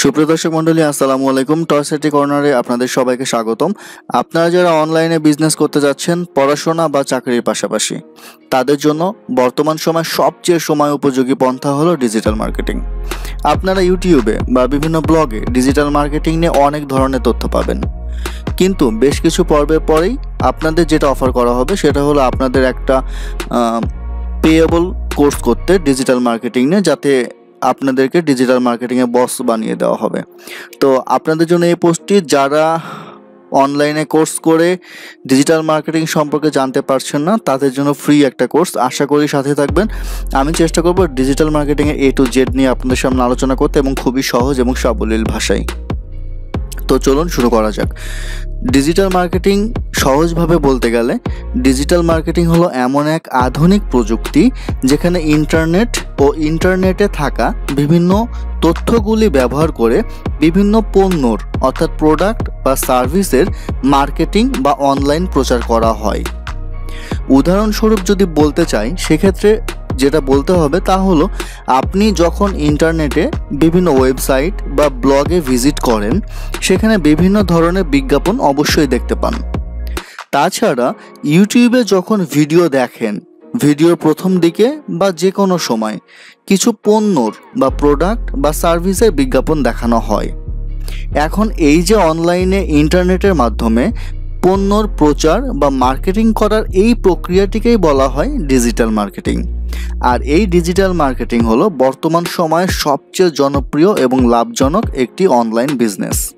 সুপ্রিয় দর্শক মন্ডলী, আসসালামু আলাইকুম। টয় সিটি কর্নারে আপনাদের সবাইকে স্বাগতম। আপনারা যারা অনলাইনে বিজনেস করতে যাচ্ছেন, পড়াশোনা বা চাকরির পাশাপাশি, তাদের জন্য বর্তমান সময় সবচেয়ে সময় উপযোগী পন্থা হলো ডিজিটাল মার্কেটিং। আপনারা ইউটিউবে বা বিভিন্ন ব্লগে ডিজিটাল মার্কেটিং নিয়ে অনেক ধরনের তথ্য পাবেন। কিন্তু বেশ কিছু পর্বের পরেই আপনাদের যেটা অফার করা হবে, সেটা হলো আপনাদের একটা পেয়েবল কোর্স করতে ডিজিটাল মার্কেটিং নিয়ে, যাতে আপনাদেরকে ডিজিটাল মার্কেটিংয়ে বস বানিয়ে দেওয়া হবে। তো আপনাদের জন্য এই পোস্টটি যারা অনলাইনে কোর্স করে ডিজিটাল মার্কেটিং সম্পর্কে জানতে পারছেন না, তাদের জন্য ফ্রি একটা কোর্স আশা করি সাথে থাকবেন। আমি চেষ্টা করব ডিজিটাল মার্কেটিংয়ে এ টু জেড নিয়ে আপনাদের সামনে আলোচনা করতে এবং খুবই সহজ এবং সাবলীল ভাষায়। তো চলুন শুরু করা যাক। ডিজিটাল মার্কেটিং সহজভাবে বলতে গেলে ডিজিটাল মার্কেটিং হলো এমন এক আধুনিক প্রযুক্তি যেখানে ইন্টারনেট ও ইন্টারনেটে থাকা বিভিন্ন তথ্যগুলি ব্যবহার করে বিভিন্ন পণ্যর, অর্থাৎ প্রোডাক্ট বা সার্ভিসের মার্কেটিং বা অনলাইন প্রচার করা হয়। উদাহরণস্বরূপ যদি বলতে চাই, সেক্ষেত্রে যেটা বলতে হবে তা হলো, আপনি যখন ইন্টারনেটে বিভিন্ন ওয়েবসাইট বা ব্লগে ভিজিট করেন, সেখানে বিভিন্ন ধরনের বিজ্ঞাপন অবশ্যই দেখতে পান। তাছাড়া ইউটিউবে যখন ভিডিও দেখেন ভিডিওর প্রথম দিকে বা যে কোনো সময়, কিছু পণ্যর বা প্রোডাক্ট বা সার্ভিসের বিজ্ঞাপন দেখানো হয়। এখন এই যে অনলাইনে ইন্টারনেটের মাধ্যমে পণ্যর প্রচার বা মার্কেটিং করার এই প্রক্রিয়াটিকেই বলা হয় ডিজিটাল মার্কেটিং। আর এই ডিজিটাল মার্কেটিং হলো বর্তমান সময়ের সবচেয়ে জনপ্রিয় এবং লাভজনক একটি অনলাইন বিজনেস।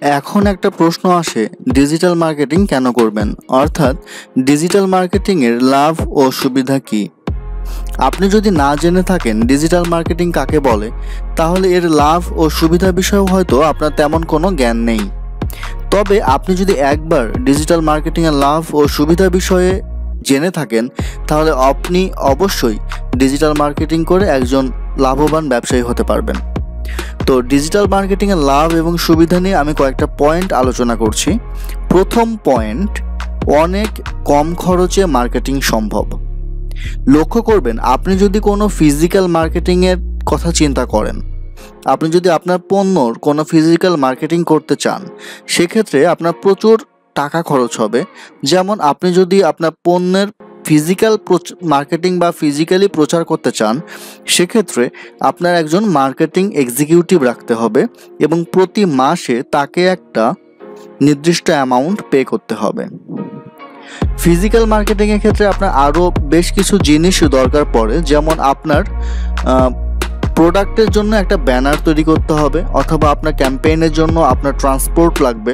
এখন একটা প্রশ্ন আসে, ডিজিটাল মার্কেটিং কেন করবেন? অর্থাৎ, ডিজিটাল মার্কেটিংয়ের লাভ ও সুবিধা কী? আপনি যদি না জেনে থাকেন ডিজিটাল মার্কেটিং কাকে বলে, তাহলে এর লাভ ও সুবিধা বিষয়েও হয়তো আপনার তেমন কোনো জ্ঞান নেই। তবে আপনি যদি একবার ডিজিটাল মার্কেটিংয়ের লাভ ও সুবিধা বিষয়ে জেনে থাকেন, তাহলে আপনি অবশ্যই ডিজিটাল মার্কেটিং করে একজন লাভবান ব্যবসায়ী হতে পারবেন। তো ডিজিটাল মার্কেটিংয়ের লাভ এবং সুবিধা নিয়ে আমি কয়েকটা পয়েন্ট আলোচনা করছি। প্রথম পয়েন্ট, অনেক কম খরচে মার্কেটিং সম্ভব। লক্ষ্য করবেন, আপনি যদি কোনো ফিজিক্যাল মার্কেটিংয়ের কথা চিন্তা করেন আপনি যদি আপনার পণ্যর কোনো ফিজিক্যাল মার্কেটিং করতে চান, সেক্ষেত্রে আপনার প্রচুর টাকা খরচ হবে। যেমন আপনি যদি আপনার পণ্যের ফিজিক্যাল মার্কেটিং বা ফিজিক্যালি প্রচার করতে চান, সেক্ষেত্রে আপনার একজন মার্কেটিং এক্সিকিউটিভ রাখতে হবে এবং প্রতি মাসে তাকে একটা নির্দিষ্ট অ্যামাউন্ট পে করতে হবে। ফিজিক্যাল মার্কেটিংয়ের ক্ষেত্রে আপনার আরও বেশ কিছু জিনিস দরকার পড়ে, যেমন আপনার প্রোডাক্টের জন্য একটা ব্যানার তৈরি করতে হবে, অথবা আপনার ক্যাম্পেইনের জন্য আপনার ট্রান্সপোর্ট লাগবে।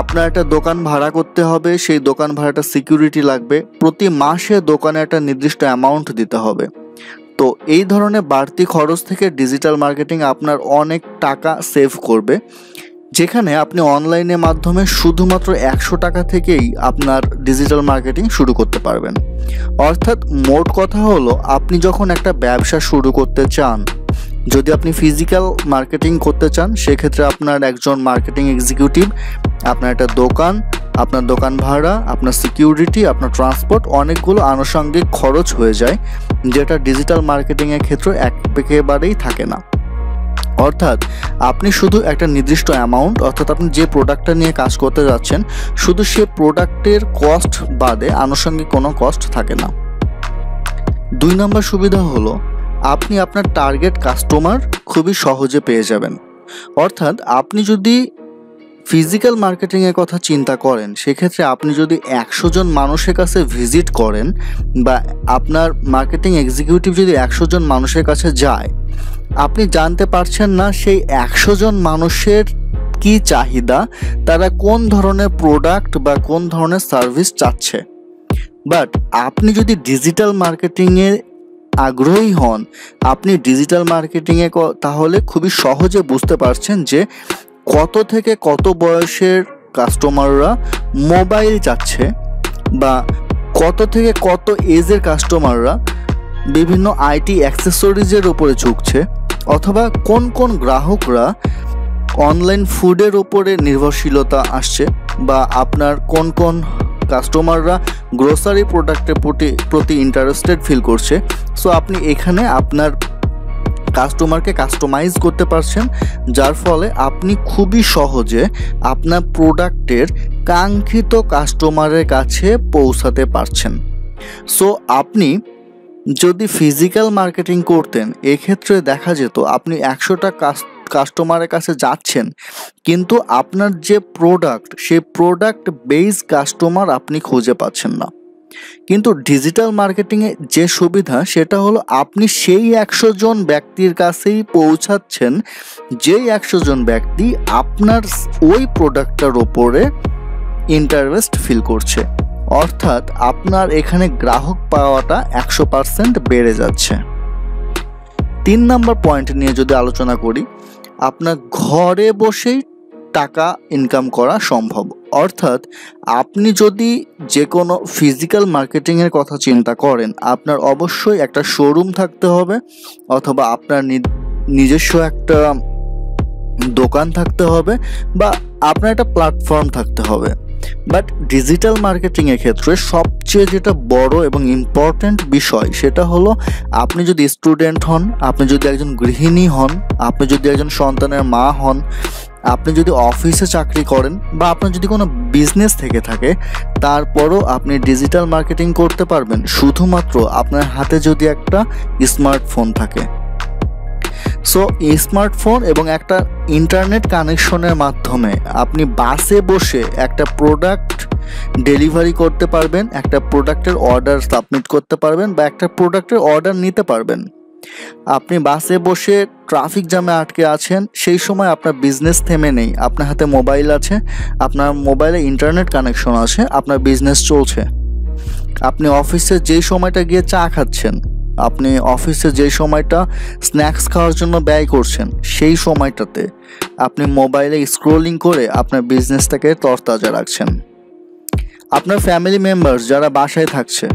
আপনার একটা দোকান ভাড়া করতে হবে, সেই দোকান ভাড়াটা সিকিউরিটি লাগবে। প্রতি মাসে দোকানে একটা নির্দিষ্ট অ্যামাউন্ট দিতে হবে। তো এই ধরনের বাড়তি খরচ থেকে ডিজিটাল মার্কেটিং আপনার অনেক টাকা সেভ করবে। যেখানে আপনি অনলাইনের মাধ্যমে শুধুমাত্র একশো টাকা থেকেই আপনার ডিজিটাল মার্কেটিং শুরু করতে পারবেন। অর্থাৎ মোট কথা হলো, আপনি যখন একটা ব্যবসা শুরু করতে চান, যদি আপনি ফিজিক্যাল মার্কেটিং করতে চান, সেক্ষেত্রে আপনার একজন মার্কেটিং এক্সিকিউটিভ আপনার একটা দোকান, আপনার দোকান ভাড়া, আপনার সিকিউরিটি আপনার ট্রান্সপোর্ট অনেকগুলো আনুষঙ্গিক খরচ হয়ে যায়, যেটা ডিজিটাল মার্কেটিংয়ের ক্ষেত্রে একেবারেই থাকে না। অর্থাৎ আপনি শুধু একটা নির্দিষ্ট অ্যামাউন্ট অর্থাৎ আপনি যে প্রোডাক্টটা নিয়ে কাজ করতে যাচ্ছেন, শুধু সে প্রোডাক্টের কস্ট বাদে আনুষঙ্গিক কোনো কস্ট থাকে না। দুই নম্বর সুবিধা হলো, আপনি আপনার টার্গেট কাস্টমার খুবই সহজে পেয়ে যাবেন। অর্থাৎ আপনি যদি ফিজিক্যাল মার্কেটিংয়ের কথা চিন্তা করেন, সেক্ষেত্রে আপনি যদি একশো জন মানুষের কাছে ভিজিট করেন বা আপনার মার্কেটিং এক্সিকিউটিভ যদি একশো জন মানুষের কাছে যায় আপনি জানতে পারছেন না সেই একশো জন মানুষের কি চাহিদা? তারা কোন ধরনের প্রোডাক্ট বা কোন ধরনের সার্ভিস চাচ্ছে? বাট আপনি যদি ডিজিটাল মার্কেটিংয়ে আগ্রহী হন, আপনি ডিজিটাল মার্কেটিংয়ে তাহলে খুবই সহজে বুঝতে পারছেন যে কত থেকে কত বয়সের কাস্টমাররা মোবাইল চাচ্ছে বা কত থেকে কত এজের কাস্টমাররা বিভিন্ন আইটি অ্যাক্সেসরিজের উপরে ঝুঁকছে। অথবা কোন কোন গ্রাহকরা অনলাইন ফুডের ওপরে নির্ভরশীলতা আসছে বা আপনার কোন কোন কাস্টমাররা গ্রোসারি প্রোডাক্টের প্রতি প্রতি ইন্টারেস্টেড ফিল করছে। সো আপনি এখানে আপনার কাস্টমারকে কাস্টমাইজ করতে পারছেন, যার ফলে আপনি খুবই সহজে আপনার প্রোডাক্টের কাঙ্ক্ষিত কাস্টমারের কাছে পৌঁছাতে পারছেন। সো আপনি যদি ফিজিক্যাল মার্কেটিং করতেন, এক্ষেত্রে দেখা যেত আপনি একশোটা কাস্টমারের কাছে যাচ্ছেন, কিন্তু আপনার যে প্রোডাক্ট সেই প্রোডাক্ট বেস কাস্টমার আপনি খুঁজে পাচ্ছেন না। কিন্তু ডিজিটাল মার্কেটিংয়ে যে সুবিধা, সেটা হলো আপনি সেই একশো জন ব্যক্তির কাছেই পৌঁছাচ্ছেন, যেই একশো জন ব্যক্তি আপনার ওই প্রোডাক্টটার ওপরে ইন্টারেস্ট ফিল করছে। অর্থাৎ আপনার এখানে গ্রাহক পাওয়াটা একশো পার্সেন্ট বেড়ে যাচ্ছে। তিন নম্বর পয়েন্ট নিয়ে যদি আলোচনা করি, আপনার ঘরে বসেই টাকা ইনকাম করা সম্ভব। অর্থাৎ আপনি যদি যে কোনো ফিজিক্যাল মার্কেটিংয়ের কথা চিন্তা করেন, আপনার অবশ্যই একটা শোরুম থাকতে হবে অথবা আপনার নিজস্ব একটা দোকান থাকতে হবে বা আপনার একটা প্ল্যাটফর্ম থাকতে হবে। বাট ডিজিটাল মার্কেটিংয়ের ক্ষেত্রে সবচেয়ে যেটা বড় এবং ইম্পর্ট্যান্ট বিষয় সেটা হলো আপনি যদি স্টুডেন্ট হন, আপনি যদি একজন গৃহিণী হন, আপনি যদি একজন সন্তানের মা হন, আপনি যদি অফিসে চাকরি করেন বা আপনার যদি কোনো বিজনেস থেকে থাকে, তারপরও আপনি ডিজিটাল মার্কেটিং করতে পারবেন। শুধুমাত্র আপনার হাতে যদি একটা স্মার্টফোন থাকে। সো এই স্মার্টফোন এবং একটা ইন্টারনেট কানেকশনের মাধ্যমে আপনি বাসে বসে একটা প্রোডাক্ট ডেলিভারি করতে পারবেন, একটা প্রোডাক্টের অর্ডার সাবমিট করতে পারবেন বা একটা প্রোডাক্টের অর্ডার নিতে পারবেন। আপনি বাসে বসে ট্রাফিক জ্যামে আটকে আছেন, সেই সময় আপনার বিজনেস থেমে নেই, আপনার হাতে মোবাইল আছে, আপনার মোবাইলে ইন্টারনেট কানেকশন আছে, আপনার বিজনেস চলছে। আপনি অফিসে যেই সময়টা গিয়ে চা খাচ্ছেন আপনি অফিসে যে সময়টা স্ন্যাক্স খাওয়ার জন্য ব্যয় করছেন, সেই সময়টাতে আপনি মোবাইলে স্ক্রোলিং করে আপনার বিজনেসটাকে তরতাজা রাখছেন। আপনার ফ্যামিলি মেম্বার্স যারা বাসায় থাকছে,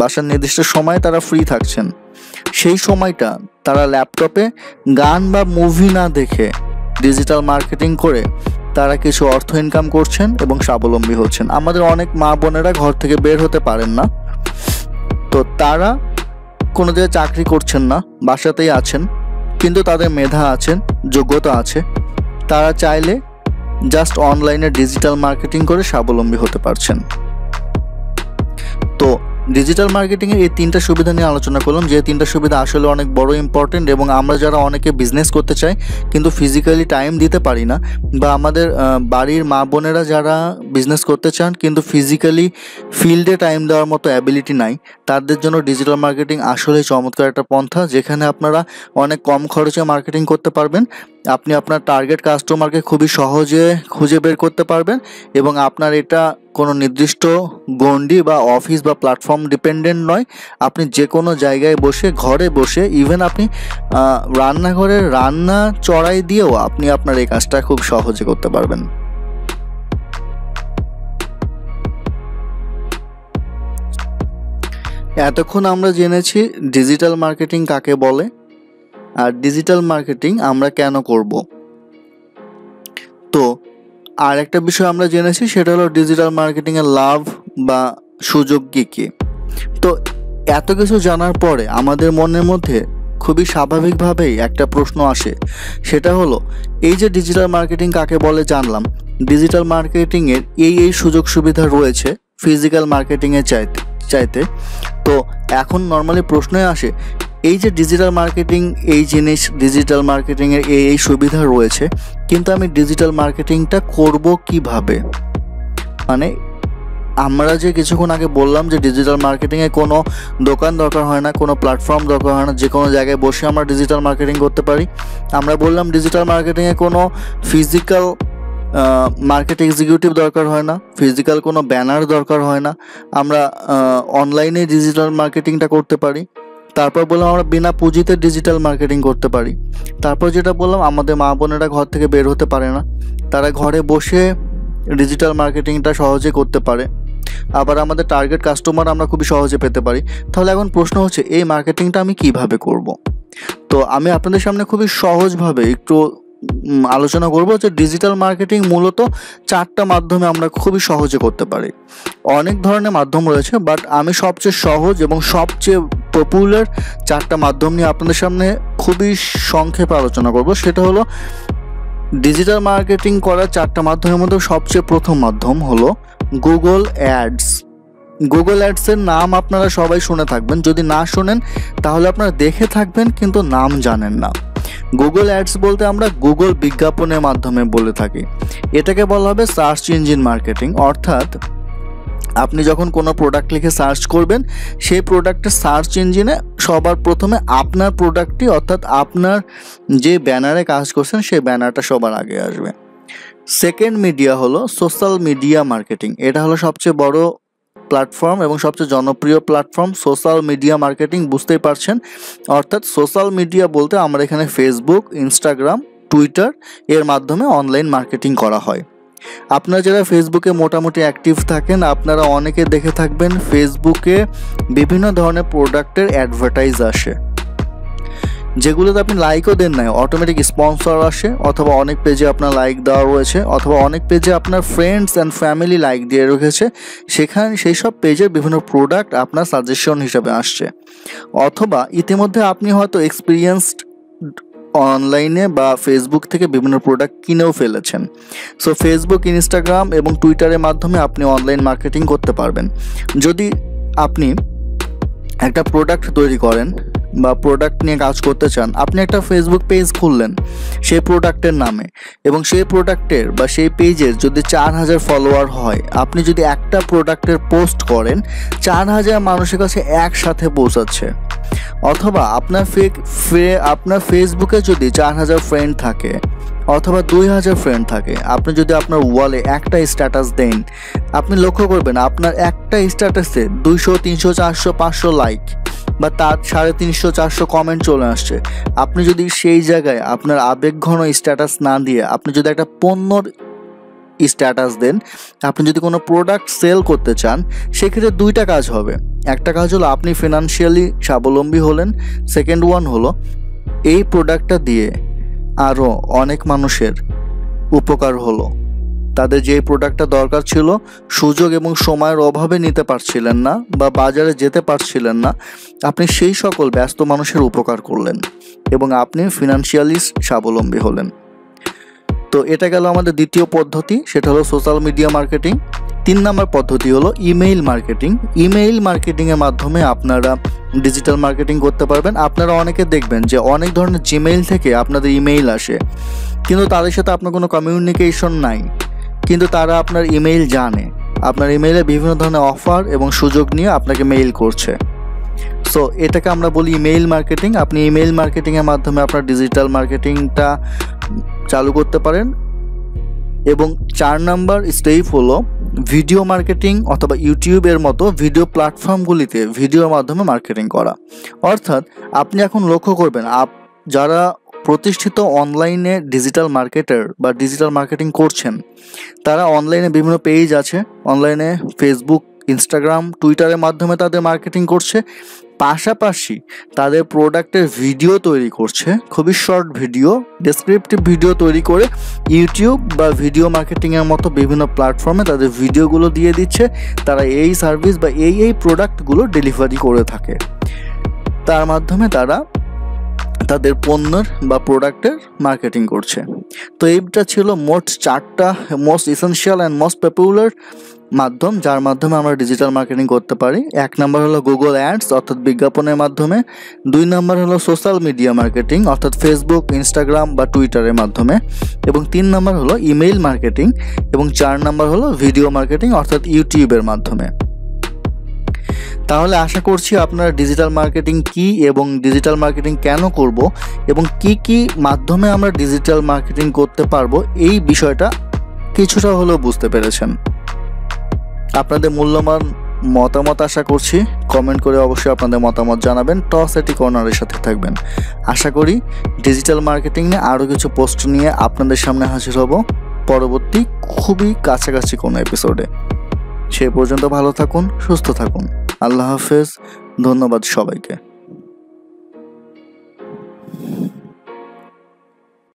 বাসার নির্দিষ্ট সময় তারা ফ্রি থাকছেন, সেই সময়টা তারা ল্যাপটপে গান বা মুভি না দেখে ডিজিটাল মার্কেটিং করে তারা কিছু অর্থ ইনকাম করছেন এবং স্বাবলম্বী হচ্ছেন। আমাদের অনেক মা বোনেরা ঘর থেকে বের হতে পারেন না। তো তারা কোনো জায়গায় চাকরি করছেন না, বাসাতেই আছেন, কিন্তু তাদের মেধা আছেন যোগ্যতা আছে। তারা চাইলে জাস্ট অনলাইনে ডিজিটাল মার্কেটিং করে স্বাবলম্বী হতে পারছেন। ডিজিটাল মার্কেটিংয়ের এই তিনটা সুবিধা নিয়ে আলোচনা করলাম। যে তিনটা সুবিধা আসলে অনেক বড় ইম্পর্টেন্ট এবং আমরা যারা অনেকে বিজনেস করতে চাই, কিন্তু ফিজিক্যালি টাইম দিতে পারি না বা আমাদের বাড়ির মা বোনেরা যারা বিজনেস করতে চান, কিন্তু ফিজিক্যালি ফিল্ডে টাইম দেওয়ার মতো অ্যাবিলিটি নাই, তাদের জন্য ডিজিটাল মার্কেটিং আসলে চমৎকার একটা পন্থা, যেখানে আপনারা অনেক কম খরচে মার্কেটিং করতে পারবেন। আপনি আপনার টার্গেট কাস্টমারকে খুবই সহজে খুঁজে বের করতে পারবেন এবং আপনার এটা কোনো নির্দিষ্ট গন্ডি বা অফিস বা প্ল্যাটফর্ম ডিপেন্ডেন্ট নয়। আপনি যে কোনো জায়গায় বসে, ঘরে বসে ইভেন আপনি রান্নাঘরে রান্না চড়াই দিয়েও আপনি আপনার এই কাজটা খুব সহজে করতে পারবেন। এতক্ষণ আমরা জেনেছি ডিজিটাল মার্কেটিং কাকে বলে। আর ডিজিটাল মার্কেটিং আমরা কেন করব? তো আর একটা বিষয় আমরা জেনেছি, সেটা হলো ডিজিটাল মার্কেটিংয়ের লাভ বা সুযোগ কী কী। তো এত কিছু জানার পরে আমাদের মনের মধ্যে খুবই স্বাভাবিকভাবেই একটা প্রশ্ন আসে। সেটা হলো, এই যে ডিজিটাল মার্কেটিং কাকে বলে জানলাম ডিজিটাল মার্কেটিংয়ের এই এই সুযোগ সুবিধা রয়েছে ফিজিক্যাল মার্কেটিংয়ের চাইতে চাইতে। তো এখন নর্মালি প্রশ্নই আসে এই যে ডিজিটাল মার্কেটিং এই জিনিস ডিজিটাল মার্কেটিংয়ের এই এই সুবিধা রয়েছে, কিন্তু আমি ডিজিটাল মার্কেটিংটা করব কীভাবে? মানে আমরা যে কিছুক্ষণ আগে বললাম যে ডিজিটাল মার্কেটিংয়ে কোনো দোকান দরকার হয় না, কোনো প্ল্যাটফর্ম দরকার হয় না, যে কোনো জায়গায় বসে আমরা ডিজিটাল মার্কেটিং করতে পারি। আমরা বললাম ডিজিটাল মার্কেটিংয়ে কোনো ফিজিক্যাল মার্কেট এক্সিকিউটিভ দরকার হয় না ফিজিক্যাল কোনো ব্যানার দরকার হয় না। আমরা অনলাইনে ডিজিটাল মার্কেটিংটা করতে পারি। তারপর বললাম, আমরা বিনা পুঁজিতে ডিজিটাল মার্কেটিং করতে পারি। তারপর যেটা বললাম, আমাদের মা বোনেরা ঘর থেকে বের হতে পারে না। তারা ঘরে বসে ডিজিটাল মার্কেটিংটা সহজে করতে পারে। আবার আমাদের টার্গেট কাস্টমার আমরা খুবই সহজে পেতে পারি। তাহলে এখন প্রশ্ন হচ্ছে, এই মার্কেটিংটা আমি কীভাবে করব। তো আমি আপনাদের সামনে খুবই সহজভাবে একটু আলোচনা করব যে ডিজিটাল মার্কেটিং মূলত চারটা মাধ্যমে আমরা খুবই সহজে করতে পারি। অনেক ধরনের মাধ্যম রয়েছে বাট আমি সবচেয়ে সহজ এবং সবচেয়ে পপুলার চারটা মাধ্যম নিয়ে আপনাদের সামনে খুবই সংক্ষেপে আলোচনা করব। সেটা হলো ডিজিটাল মার্কেটিং করার চারটা মাধ্যমের মধ্যে সবচেয়ে প্রথম মাধ্যম হলো গুগল অ্যাডস গুগল অ্যাডসের নাম আপনারা সবাই শুনে থাকবেন। যদি না শোনেন, তাহলে আপনারা দেখে থাকবেন, কিন্তু নাম জানেন না। গুগল অ্যাডস বলতে আমরা গুগল বিজ্ঞাপনের মাধ্যমে বলে থাকি। এটাকে বলা হবে সার্চ ইঞ্জিন মার্কেটিং অর্থাৎ আপনি যখন কোনো প্রোডাক্ট লিখে সার্চ করবেন, সেই প্রোডাক্টের সার্চ ইঞ্জিনে সবার প্রথমে আপনার প্রোডাক্টটি অর্থাৎ আপনার যে ব্যানারে কাজ করছেন, সেই ব্যানারটা সবার আগে আসবে। সেকেন্ড মিডিয়া হলো সোশ্যাল মিডিয়া মার্কেটিং এটা হলো সবচেয়ে বড় প্ল্যাটফর্ম এবং সবচেয়ে জনপ্রিয় প্ল্যাটফর্ম সোশ্যাল মিডিয়া মার্কেটিং বুঝতেই পারছেন। অর্থাৎ সোশ্যাল মিডিয়া বলতে আমরা এখানে ফেসবুক ইনস্টাগ্রাম টুইটার এর মাধ্যমে অনলাইন মার্কেটিং করা হয়। আপনারা যারা ফেসবুকে মোটামুটি অ্যাক্টিভ থাকেন, আপনারা অনেকে দেখে থাকবেন ফেসবুকে বিভিন্ন ধরনের প্রোডাক্টের অ্যাডভার্টাইজ আসে। যেগুলোতে আপনি লাইকও দেন নাই অটোমেটিক স্পন্সর আসে, অথবা অনেক পেজে আপনার লাইক দেওয়া রয়েছে, অথবা অনেক পেজে আপনার ফ্রেন্ডস অ্যান্ড ফ্যামিলি লাইক দিয়ে রেখেছে, সেখানে সেই সব পেজের বিভিন্ন প্রোডাক্ট আপনার সাজেশন হিসাবে আসছে। অথবা ইতিমধ্যে আপনি হয়তো এক্সপিরিয়েন্সড অনলাইনে বা ফেসবুক থেকে বিভিন্ন প্রোডাক্ট কিনেও ফেলেছেন। সো ফেসবুক ইনস্টাগ্রাম এবং টুইটারের মাধ্যমে আপনি অনলাইন মার্কেটিং করতে পারবেন। যদি আপনি একটা প্রোডাক্ট তৈরি করেন বা প্রোডাক্ট নিয়ে কাজ করতে চান, আপনি একটা ফেসবুক পেজ খুললেন সেই প্রোডাক্টের নামে এবং সেই প্রোডাক্টের বা সেই পেজের যদি চার হাজার ফলোয়ার হয়, আপনি যদি একটা প্রোডাক্টের পোস্ট করেন, চার হাজার মানুষের কাছে একসাথে পৌঁছাচ্ছে। অথবা আপনার ফেক ফে আপনার ফেসবুকে যদি চার হাজার ফ্রেন্ড থাকে, অথবা দুই হাজার ফ্রেন্ড থাকে, আপনি যদি আপনার ওয়ালে একটা স্ট্যাটাস দেন, আপনি লক্ষ্য করবেন আপনার একটা স্ট্যাটাসে দুইশো, তিনশো, চারশো, পাঁচশো লাইক বা তার সাড়ে তিনশো, চারশো কমেন্ট চলে আসছে। আপনি যদি সেই জায়গায় আপনার আবেগঘন স্ট্যাটাস না দিয়ে আপনি যদি একটা পণ্যর স্ট্যাটাস দেন, আপনি যদি কোনো প্রোডাক্ট সেল করতে চান, সেক্ষেত্রে দুইটা কাজ হবে। একটা কাজ হলো আপনি ফিনান্সিয়ালি স্বাবলম্বী হলেন সেকেন্ড ওয়ান হলো এই প্রোডাক্টটা দিয়ে আরও অনেক মানুষের উপকার হলো। তাদের যে প্রোডাক্টটা দরকার ছিল, সুযোগ এবং সময়ের অভাবে নিতে পারছিলেন না বা বাজারে যেতে পারছিলেন না, আপনি সেই সকল ব্যস্ত মানুষের উপকার করলেন এবং আপনি ফিনান্সিয়ালি স্বাবলম্বী হলেন। তো এটা গেল আমাদের দ্বিতীয় পদ্ধতি, সেটা হলো সোশ্যাল মিডিয়া মার্কেটিং তিন নম্বর পদ্ধতি হলো ইমেইল মার্কেটিং ইমেইল মার্কেটিংয়ের মাধ্যমে আপনারা ডিজিটাল মার্কেটিং করতে পারবেন। আপনারা অনেকে দেখবেন যে অনেক ধরনের জিমেইল থেকে আপনাদের ইমেইল আসে, কিন্তু তাদের সাথে আপনার কোনো কমিউনিকেশন নাই। কিন্তু তারা আপনার ইমেইল জানে। আপনার ইমেইলে বিভিন্ন ধরনের অফার এবং সুযোগ নিয়ে আপনাকে মেইল করছে। সো, এটাকে আমরা বলি ইমেইল মার্কেটিং। আপনি ইমেইল মার্কেটিংয়ের মাধ্যমে আপনার ডিজিটাল মার্কেটিংটা চালু করতে পারেন। এবং চার নাম্বার স্টেপ হলো ভিডিও মার্কেটিং অথবা ইউটিউবের মতো ভিডিও প্ল্যাটফর্মগুলিতে ভিডিওর মাধ্যমে মার্কেটিং করা। অর্থাৎ আপনি এখন লক্ষ্য করবেন, আপ যারা প্রতিষ্ঠিত অনলাইনে ডিজিটাল মার্কেটার বা ডিজিটাল মার্কেটিং করছেন। তারা অনলাইনে বিভিন্ন পেজ আছে। অনলাইনে ফেসবুক ইনস্টাগ্রাম টুইটারের মাধ্যমে তাদের মার্কেটিং করছে। পাশাপাশি তাদের প্রোডাক্টের ভিডিও তৈরি করছে। খুবই শর্ট ভিডিও ডেসক্রিপটিভ ভিডিও তৈরি করে ইউটিউব বা ভিডিও মার্কেটিংয়ের মতো বিভিন্ন প্ল্যাটফর্মে তাদের ভিডিওগুলো দিয়ে দিচ্ছে। তারা এই সার্ভিস বা এই এই প্রোডাক্টগুলো ডেলিভারি করে থাকে। তার মাধ্যমে তারা তাদের পণ্যের বা প্রোডাক্টের মার্কেটিং করছে। তো এইটা ছিল মোট চারটা most essential and most popular মাধ্যম, যার মাধ্যমে আমরা ডিজিটাল মার্কেটিং করতে পারি। এক নম্বর হলো গুগল অ্যাডস অর্থাৎ বিজ্ঞাপনের মাধ্যমে। দুই নম্বর হলো সোশ্যাল মিডিয়া মার্কেটিং অর্থাৎ ফেসবুক ইনস্টাগ্রাম বা টুইটারের মাধ্যমে। এবং তিন নম্বর হলো ইমেইল মার্কেটিং এবং চার নম্বর হলো ভিডিও মার্কেটিং অর্থাৎ ইউটিউবের মাধ্যমে। তাহলে আশা করছি আপনারা ডিজিটাল মার্কেটিং কি এবং ডিজিটাল মার্কেটিং কেন করব এবং কি কি মাধ্যমে আমরা ডিজিটাল মার্কেটিং করতে পারব, এই বিষয়টা কিছুটা হলেও বুঝতে পেরেছেন। আপনাদের মূল্যবান মতামত আশা করছি কমেন্ট করে অবশ্যই আপনাদের মতামত জানাবেন টস এটি কর্নারের সাথে থাকবেন। আশা করি ডিজিটাল মার্কেটিং নিয়ে আরও কিছু পোস্ট নিয়ে আপনাদের সামনে হাজির হব পরবর্তী খুবই কাছাকাছি কোনো এপিসোডে সে পর্যন্ত ভালো থাকুন, সুস্থ থাকুন। আল্লাহ হাফেজ ধন্যবাদ সবাইকে।